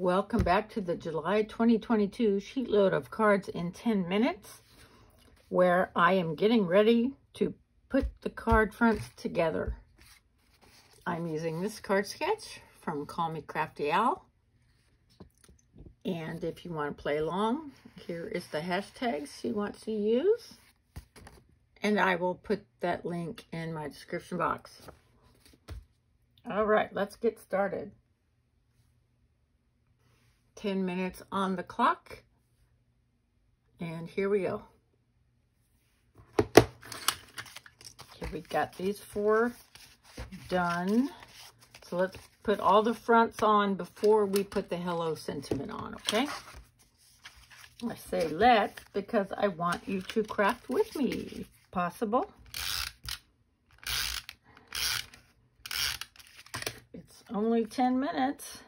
Welcome back to the July 2022 Sheetload of cards in 10 minutes where I am getting ready to put the card fronts together. I'm using this card sketch from Call Me Crafty Owl. And if you want to play along, here is the hashtags she wants to use. And I will put that link in my description box. All right, let's get started. 10 minutes on the clock. And here we go. Okay, we got these four done. So let's put all the fronts on before we put the hello sentiment on, okay? I say let's because I want you to craft with me, if possible. It's only 10 minutes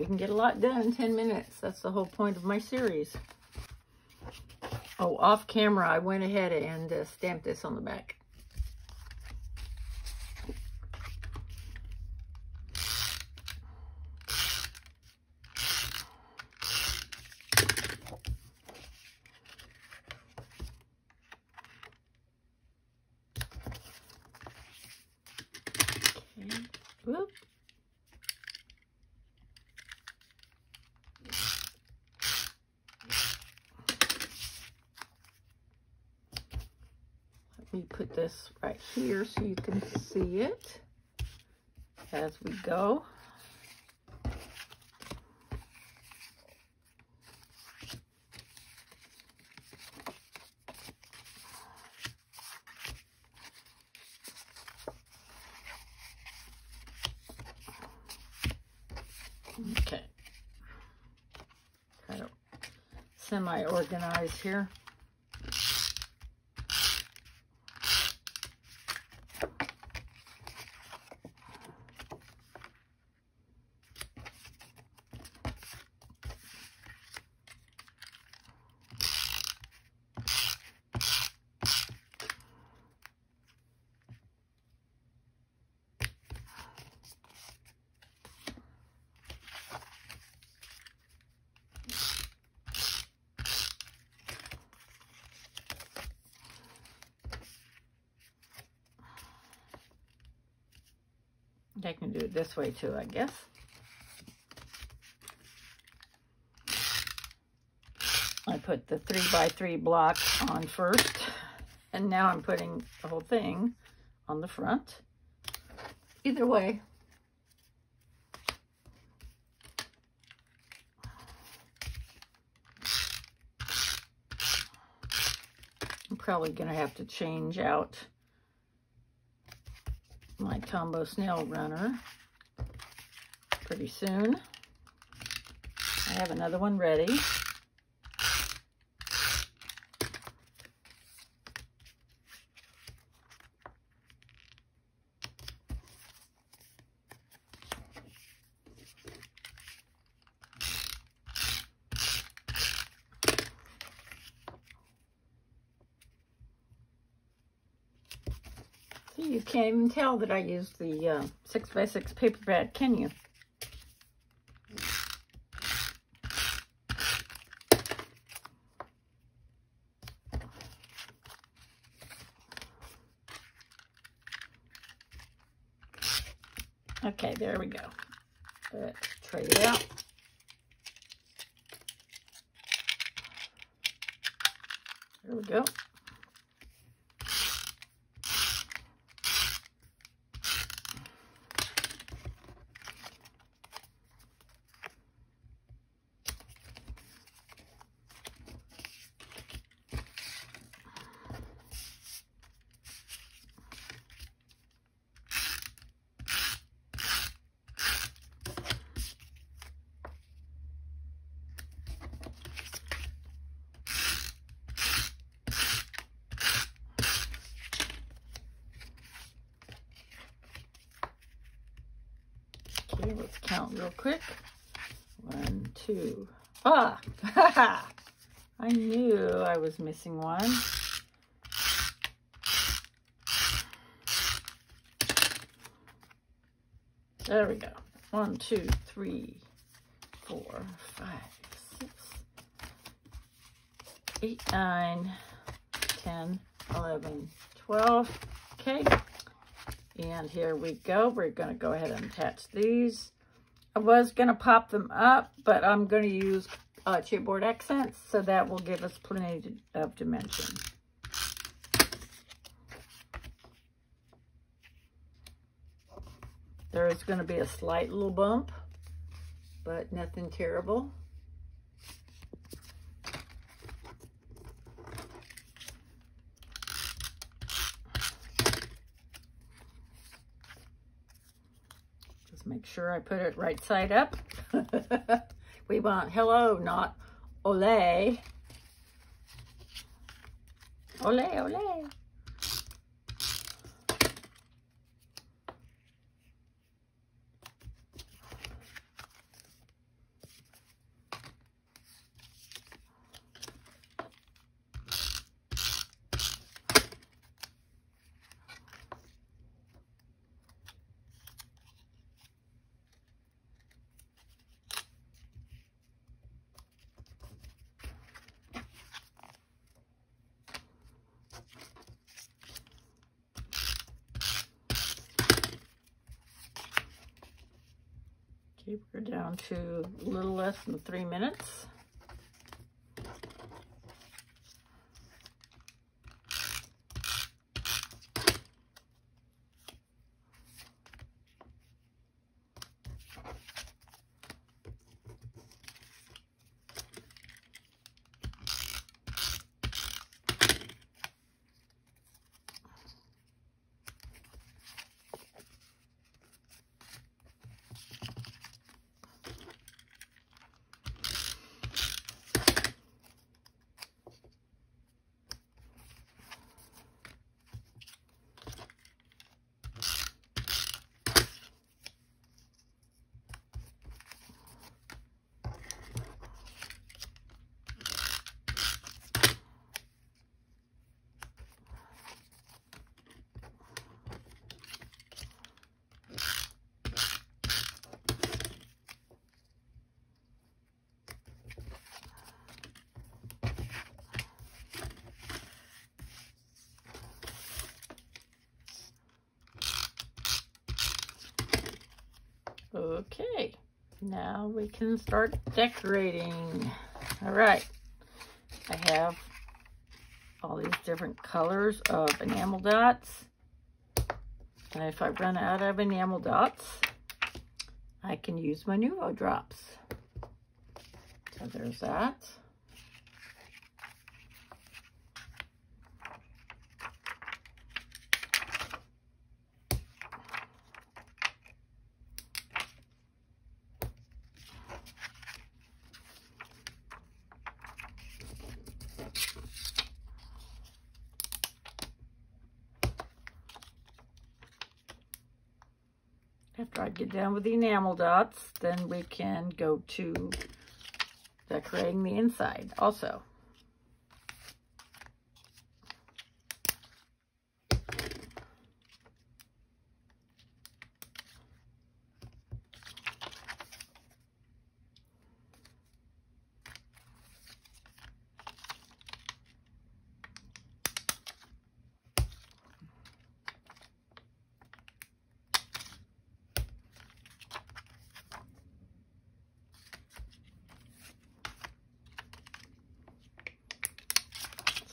we can get a lot done in 10 minutes. That's the whole point of my series. Oh, off camera, I went ahead and uh, stamped this on the back. Okay. Whoop. me this right here so you can see it as we go. Okay. Kind of semi-organized here. I can do it this way too, I guess. I put the three by three block on first, and now I'm putting the whole thing on the front. Either way. I'm probably going to have to change out my combo Snail Runner pretty soon. I have another one ready. You can't even tell that I used the uh, 6x6 paper pad, can you? Okay, there we go. Let's tray it out. There we go. Let's count real quick. One, two. Ah! I knew I was missing one. There we go. One, two, three, four, five, six, eight, nine, ten, eleven, twelve. 10, 11, 12. Okay. And here we go. We're going to go ahead and attach these. I was going to pop them up, but I'm going to use uh, chipboard accents, so that will give us plenty of dimension. There is going to be a slight little bump, but nothing terrible. Just make sure I put it right side up. we want hello, not ole. Ole, ole. Okay, we're down to a little less than three minutes. Okay, now we can start decorating. All right, I have all these different colors of enamel dots. And if I run out of enamel dots, I can use my Nuvo drops. So there's that. After I get done with the enamel dots, then we can go to decorating the inside also.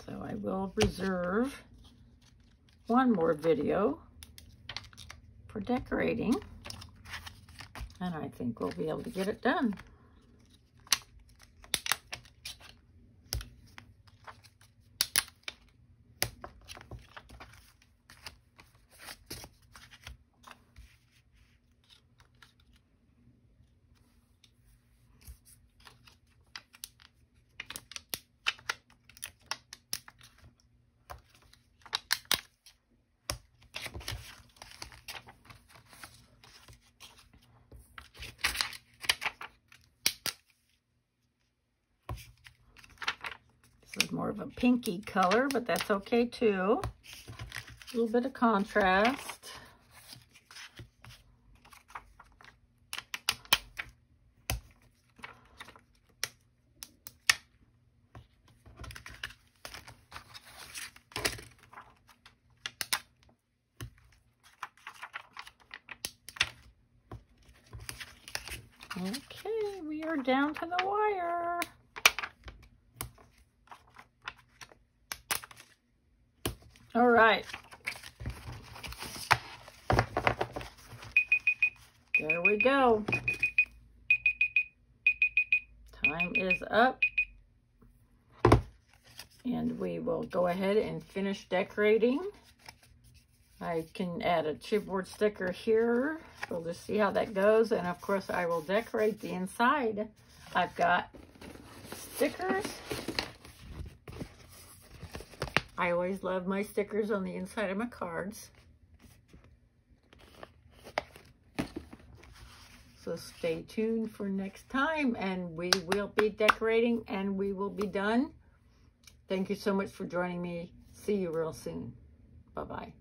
So I will reserve one more video for decorating. And I think we'll be able to get it done. more of a pinky color, but that's okay too. A little bit of contrast. Okay, we are down to the wire. All right. There we go. Time is up. And we will go ahead and finish decorating. I can add a chipboard sticker here. We'll just see how that goes. And of course, I will decorate the inside. I've got stickers. I always love my stickers on the inside of my cards. So stay tuned for next time and we will be decorating and we will be done. Thank you so much for joining me. See you real soon. Bye-bye.